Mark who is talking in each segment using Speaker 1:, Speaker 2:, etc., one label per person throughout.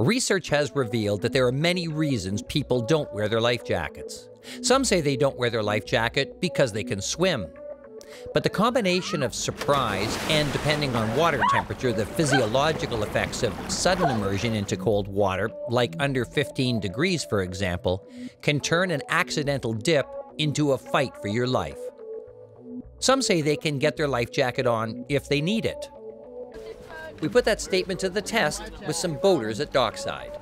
Speaker 1: Research has revealed that there are many reasons people don't wear their life jackets. Some say they don't wear their life jacket because they can swim. But the combination of surprise and, depending on water temperature, the physiological effects of sudden immersion into cold water, like under 15 degrees, for example, can turn an accidental dip into a fight for your life. Some say they can get their life jacket on if they need it. We put that statement to the test with some boaters at Dockside.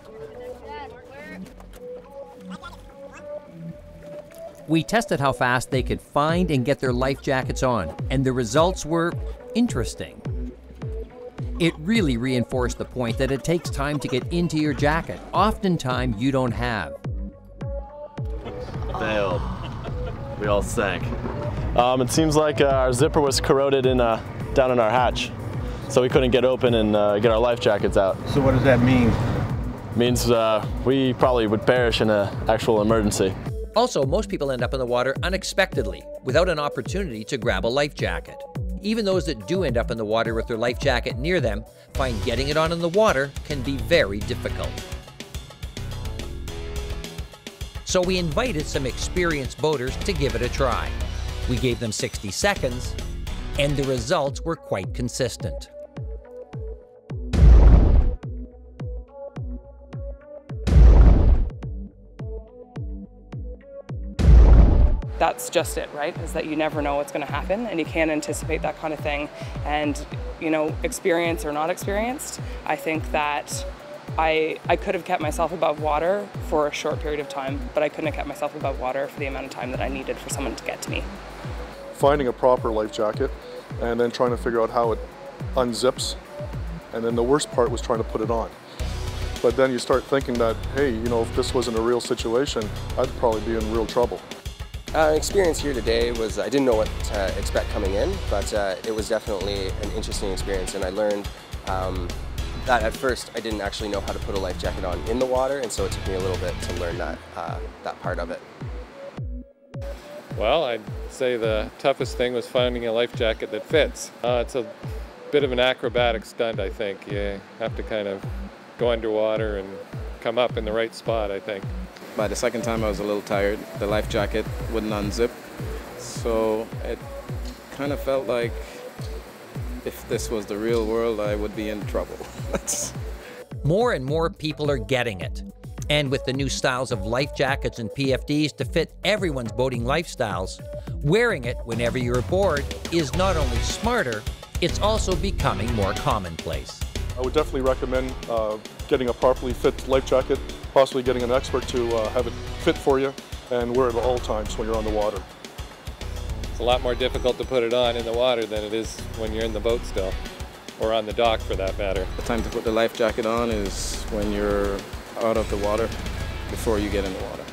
Speaker 1: We tested how fast they could find and get their life jackets on, and the results were interesting. It really reinforced the point that it takes time to get into your jacket, oftentimes you don't have.
Speaker 2: Failed. We all sank.
Speaker 3: Um, it seems like uh, our zipper was corroded in, uh, down in our hatch so we couldn't get open and uh, get our life jackets out.
Speaker 4: So what does that mean?
Speaker 3: Means uh, we probably would perish in an actual emergency.
Speaker 1: Also, most people end up in the water unexpectedly, without an opportunity to grab a life jacket. Even those that do end up in the water with their life jacket near them find getting it on in the water can be very difficult. So we invited some experienced boaters to give it a try. We gave them 60 seconds, and the results were quite consistent.
Speaker 5: That's just it, right? Is that you never know what's going to happen and you can't anticipate that kind of thing. And, you know, experienced or not experienced, I think that I, I could have kept myself above water for a short period of time, but I couldn't have kept myself above water for the amount of time that I needed for someone to get to me.
Speaker 6: Finding a proper life jacket and then trying to figure out how it unzips. And then the worst part was trying to put it on. But then you start thinking that, hey, you know, if this wasn't a real situation, I'd probably be in real trouble.
Speaker 7: Uh, experience here today was, I didn't know what to expect coming in, but uh, it was definitely an interesting experience and I learned um, that at first I didn't actually know how to put a life jacket on in the water and so it took me a little bit to learn that, uh, that part of it.
Speaker 8: Well, I'd say the toughest thing was finding a life jacket that fits. Uh, it's a bit of an acrobatic stunt, I think. You have to kind of go underwater and come up in the right spot, I think.
Speaker 9: By the second time, I was a little tired. The life jacket wouldn't unzip. So it kind of felt like if this was the real world, I would be in trouble.
Speaker 1: more and more people are getting it. And with the new styles of life jackets and PFDs to fit everyone's boating lifestyles, wearing it whenever you're aboard is not only smarter, it's also becoming more commonplace.
Speaker 6: I would definitely recommend uh, getting a properly fit life jacket, possibly getting an expert to uh, have it fit for you and wear it at all times when you're on the water.
Speaker 8: It's a lot more difficult to put it on in the water than it is when you're in the boat still, or on the dock for that matter.
Speaker 9: The time to put the life jacket on is when you're out of the water before you get in the water.